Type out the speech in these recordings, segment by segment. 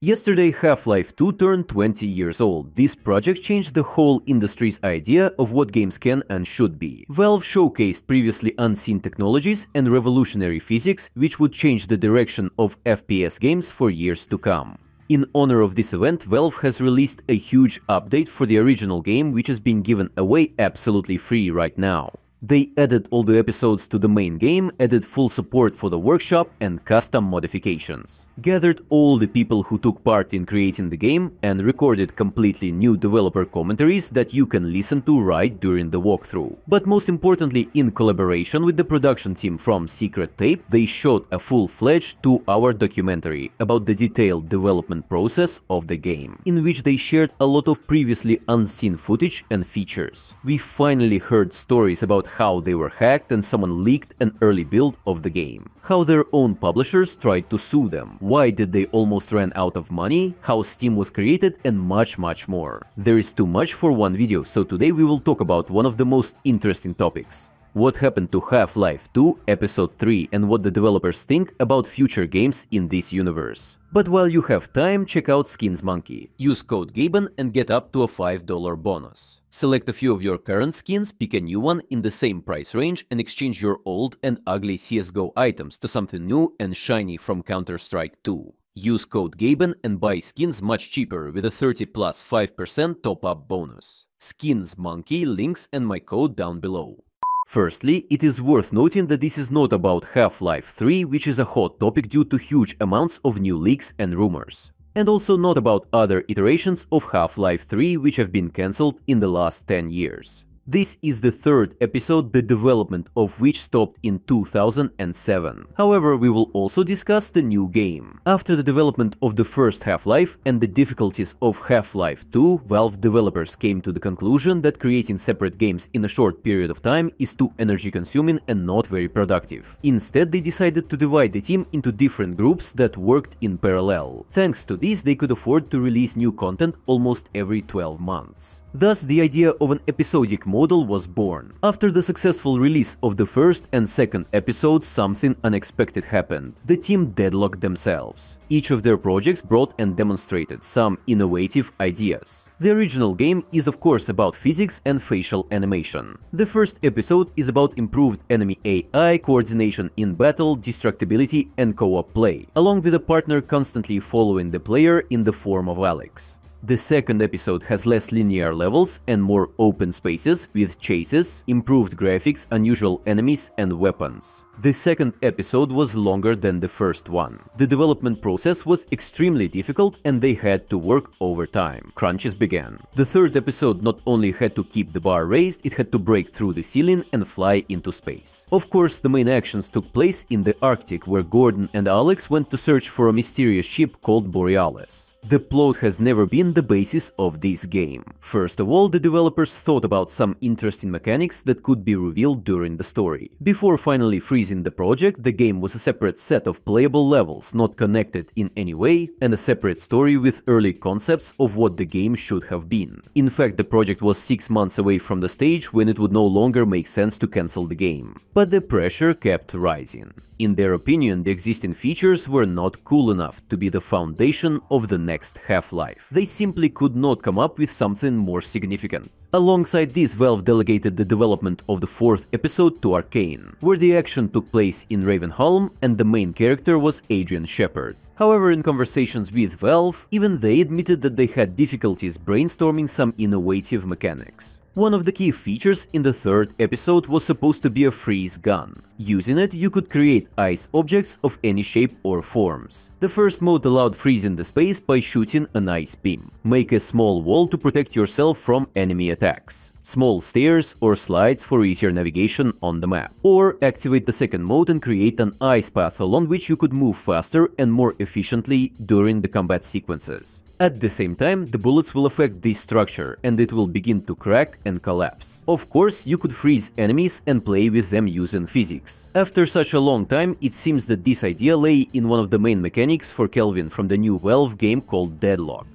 Yesterday, Half-Life 2 turned 20 years old. This project changed the whole industry's idea of what games can and should be. Valve showcased previously unseen technologies and revolutionary physics which would change the direction of FPS games for years to come. In honor of this event, Valve has released a huge update for the original game which is being given away absolutely free right now. They added all the episodes to the main game, added full support for the workshop and custom modifications. Gathered all the people who took part in creating the game and recorded completely new developer commentaries that you can listen to right during the walkthrough. But most importantly, in collaboration with the production team from Secret Tape, they shot a full-fledged two-hour documentary about the detailed development process of the game, in which they shared a lot of previously unseen footage and features. We finally heard stories about how they were hacked and someone leaked an early build of the game, how their own publishers tried to sue them, why did they almost ran out of money, how Steam was created and much much more. There is too much for one video, so today we will talk about one of the most interesting topics. What happened to Half-Life 2 Episode 3 and what the developers think about future games in this universe. But while you have time, check out SkinsMonkey. Use code Gaben and get up to a $5 bonus. Select a few of your current skins, pick a new one in the same price range and exchange your old and ugly CSGO items to something new and shiny from Counter-Strike 2. Use code Gaben and buy skins much cheaper with a 30 plus 5% top-up bonus. SkinsMonkey links and my code down below. Firstly, it is worth noting that this is not about Half-Life 3, which is a hot topic due to huge amounts of new leaks and rumors. And also not about other iterations of Half-Life 3 which have been cancelled in the last 10 years. This is the third episode, the development of which stopped in 2007. However, we will also discuss the new game. After the development of the first Half-Life and the difficulties of Half-Life 2, Valve developers came to the conclusion that creating separate games in a short period of time is too energy consuming and not very productive. Instead, they decided to divide the team into different groups that worked in parallel. Thanks to this, they could afford to release new content almost every 12 months. Thus, the idea of an episodic model was born. After the successful release of the first and second episodes, something unexpected happened. The team deadlocked themselves. Each of their projects brought and demonstrated some innovative ideas. The original game is of course about physics and facial animation. The first episode is about improved enemy AI, coordination in battle, destructibility and co-op play, along with a partner constantly following the player in the form of Alyx. The second episode has less linear levels and more open spaces with chases, improved graphics, unusual enemies and weapons. The second episode was longer than the first one. The development process was extremely difficult and they had to work overtime. Crunches began. The third episode not only had to keep the bar raised, it had to break through the ceiling and fly into space. Of course, the main actions took place in the Arctic where Gordon and Alyx went to search for a mysterious ship called Borealis. The plot has never been the basis of this game. First of all, the developers thought about some interesting mechanics that could be revealed during the story. Before finally freezing the project, the game was a separate set of playable levels, not connected in any way, and a separate story with early concepts of what the game should have been. In fact, the project was 6 months away from the stage when it would no longer make sense to cancel the game. But the pressure kept rising. In their opinion, the existing features were not cool enough to be the foundation of the next Half-Life. They simply could not come up with something more significant. Alongside this, Valve delegated the development of the fourth episode to Arkane, where the action took place in Ravenholm and the main character was Adrian Shepard. However, in conversations with Valve, even they admitted that they had difficulties brainstorming some innovative mechanics. One of the key features in the third episode was supposed to be a freeze gun. Using it, you could create ice objects of any shape or forms. The first mode allowed freezing the space by shooting an ice beam. Make a small wall to protect yourself from enemy attacks. Small stairs or slides for easier navigation on the map. Or activate the second mode and create an ice path along which you could move faster and more efficiently during the combat sequences. At the same time, the bullets will affect this structure and it will begin to crack and collapse. Of course, you could freeze enemies and play with them using physics. After such a long time, it seems that this idea lay in one of the main mechanics for Kelvin from the new Valve game called Deadlock.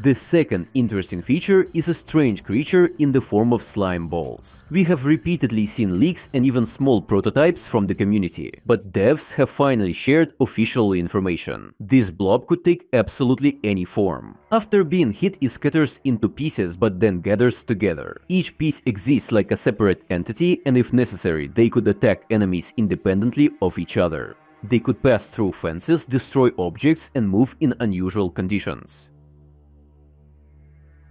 The second interesting feature is a strange creature in the form of slime balls. We have repeatedly seen leaks and even small prototypes from the community, but devs have finally shared official information. This blob could take absolutely any form. After being hit, it scatters into pieces but then gathers together. Each piece exists like a separate entity and if necessary, they could attack enemies independently of each other. They could pass through fences, destroy objects and move in unusual conditions.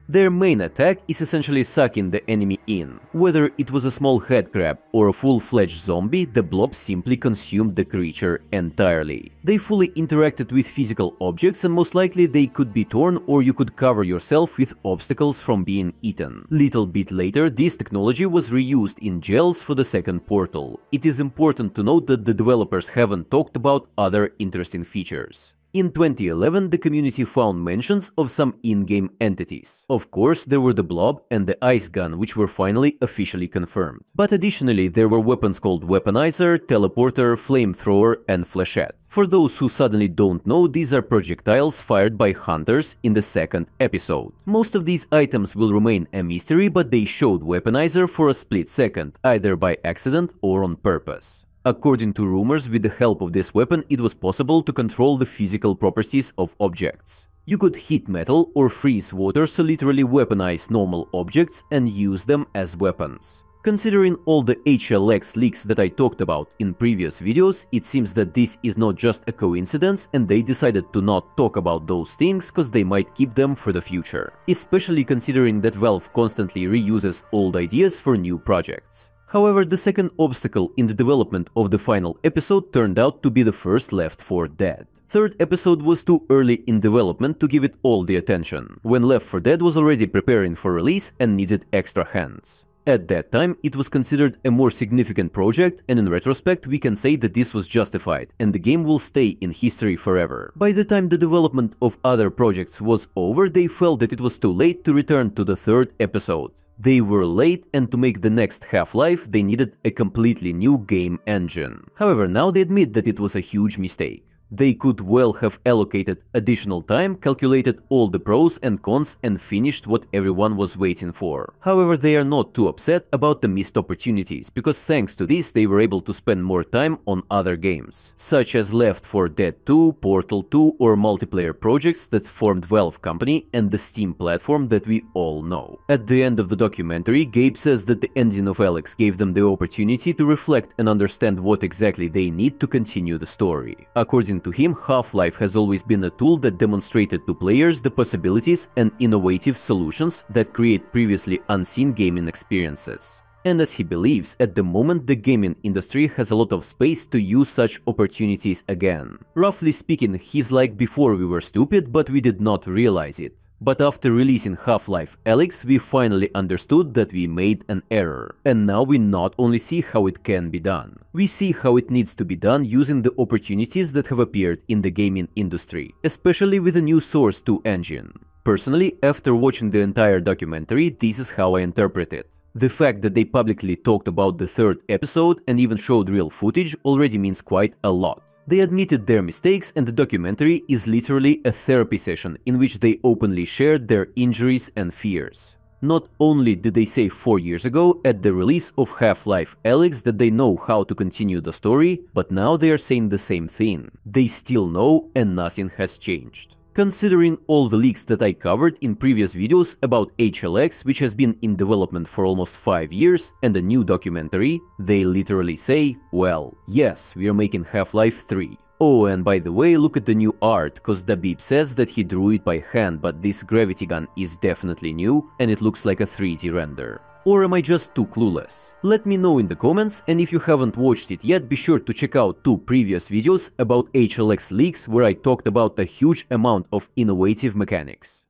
Their main attack is essentially sucking the enemy in. Whether it was a small headcrab or a full-fledged zombie, the blob simply consumed the creature entirely. They fully interacted with physical objects and most likely they could be torn or you could cover yourself with obstacles from being eaten. Little bit later, this technology was reused in gels for the second portal. It is important to note that the developers haven't talked about other interesting features. In 2011, the community found mentions of some in-game entities. Of course, there were the Blob and the Ice Gun, which were finally officially confirmed. But additionally, there were weapons called Weaponizer, Teleporter, Flamethrower and Flechette. For those who suddenly don't know, these are projectiles fired by hunters in the second episode. Most of these items will remain a mystery, but they showed Weaponizer for a split second, either by accident or on purpose. According to rumors, with the help of this weapon it was possible to control the physical properties of objects. You could heat metal or freeze water so literally weaponize normal objects and use them as weapons. Considering all the HLX leaks that I talked about in previous videos, it seems that this is not just a coincidence and they decided to not talk about those things cause they might keep them for the future. Especially considering that Valve constantly reuses old ideas for new projects. However, the second obstacle in the development of the final episode turned out to be the first Left 4 Dead. Third episode was too early in development to give it all the attention, when Left 4 Dead was already preparing for release and needed extra hands. At that time, it was considered a more significant project, and in retrospect, we can say that this was justified, and the game will stay in history forever. By the time the development of other projects was over, they felt that it was too late to return to the third episode. They were late and to make the next Half-Life they needed a completely new game engine. However, now they admit that it was a huge mistake. They could well have allocated additional time, calculated all the pros and cons and finished what everyone was waiting for. However, they are not too upset about the missed opportunities, because thanks to this they were able to spend more time on other games, such as Left 4 Dead 2, Portal 2 or multiplayer projects that formed Valve Company and the Steam platform that we all know. At the end of the documentary, Gabe says that the ending of Alyx gave them the opportunity to reflect and understand what exactly they need to continue the story. According According to him, Half-Life has always been a tool that demonstrated to players the possibilities and innovative solutions that create previously unseen gaming experiences. And as he believes, at the moment the gaming industry has a lot of space to use such opportunities again. Roughly speaking, he's like before we were stupid, but we did not realize it. But after releasing Half-Life Alyx, we finally understood that we made an error. And now we not only see how it can be done, we see how it needs to be done using the opportunities that have appeared in the gaming industry, especially with the new Source 2 engine. Personally, after watching the entire documentary, this is how I interpret it. The fact that they publicly talked about the third episode and even showed real footage already means quite a lot. They admitted their mistakes and the documentary is literally a therapy session in which they openly shared their injuries and fears. Not only did they say 4 years ago at the release of Half-Life Alyx that they know how to continue the story, but now they are saying the same thing. They still know and nothing has changed. Considering all the leaks that I covered in previous videos about HLX, which has been in development for almost 5 years, and a new documentary, they literally say, well, yes, we are making Half-Life 3. Oh, and by the way, look at the new art, cause Dhabih says that he drew it by hand, but this gravity gun is definitely new, and it looks like a 3D render. Or am I just too clueless? Let me know in the comments and if you haven't watched it yet, be sure to check out two previous videos about HLX leaks where I talked about a huge amount of innovative mechanics.